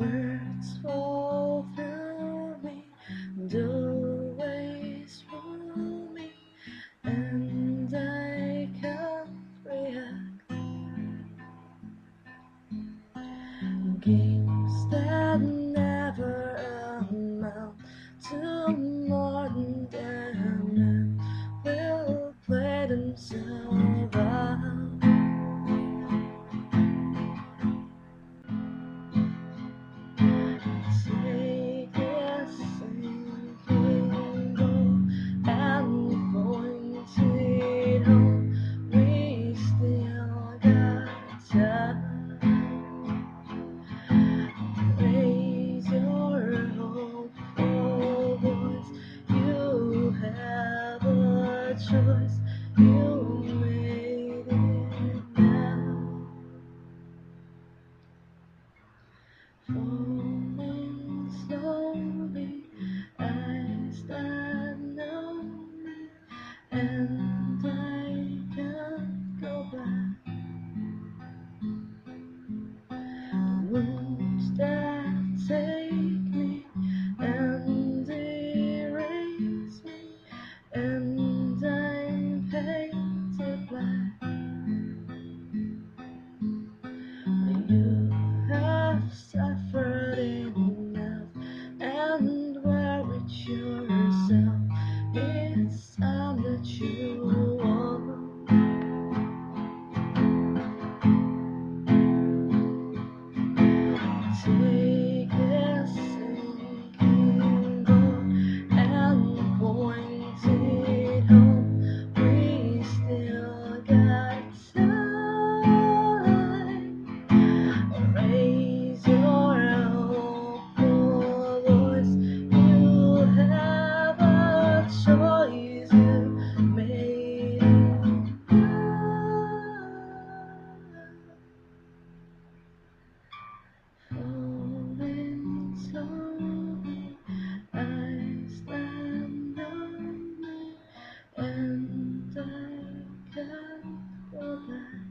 Words fall through me and always rule me, and I can't react. Games that never amount to choice. Can't go